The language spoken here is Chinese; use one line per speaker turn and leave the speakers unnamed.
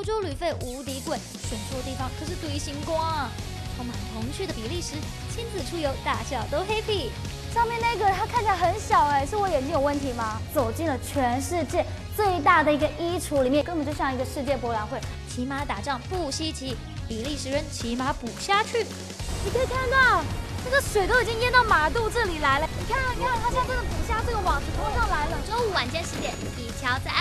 欧洲旅费无敌贵，选错地方可是堆星光。充满童趣的比利时，亲子出游大小都 happy。
上面那个它看起来很小哎、是我眼睛有问题吗？走进了全世界最大的一个衣橱里面，根本就像一个世界博览会。
骑马打仗不稀奇，比利时人骑马捕虾去。
你可以看到，这个水都已经淹到马肚这里来了。你看，你看，他现在真的捕虾这个网子拖上来了。
周五晚间十点，你瞧在。